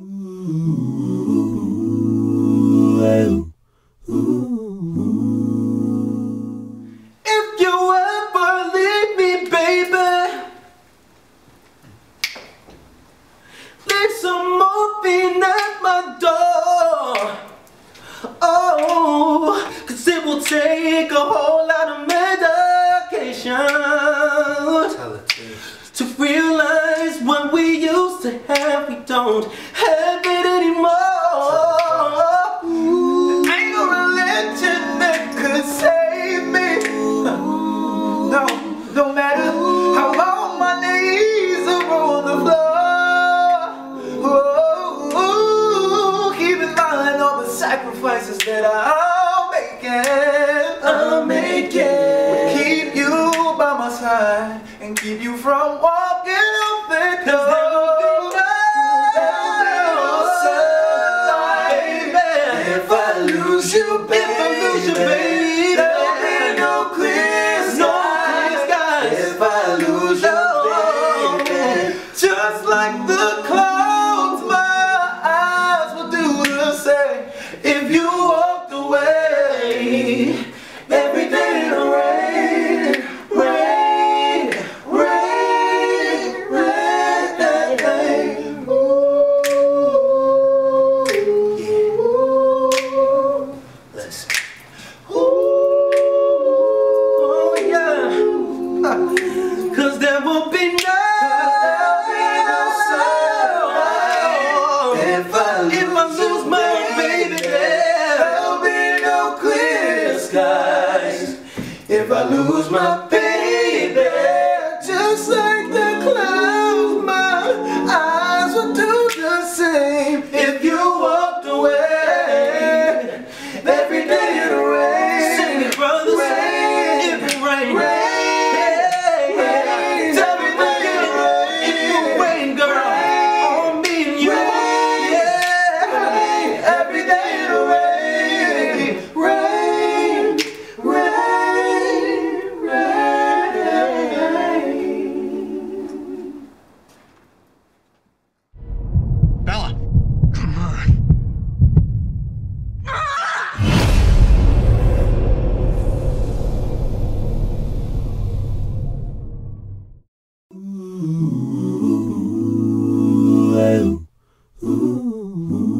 If you ever leave me, baby, leave some morphine at my door. Oh, cause it will take a whole lot of medication to realize what we used to have, we don't mind all the sacrifices that I'm making. I'm making. Keep you by my side and keep you from walking off the door. If I lose you, baby, if I lose you, baby, there'll be no clear skies. If I lose you, oh, baby, just like the every day it'll rain, rain, rain, rain. Ooh, yeah. Listen. Oh yeah. Cause there will be no if I, if I lose my If I lose my Ooh. Ooh.